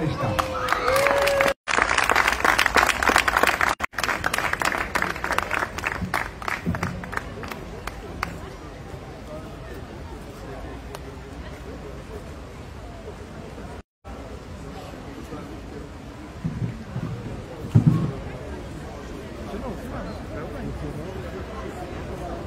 でした。Thank you.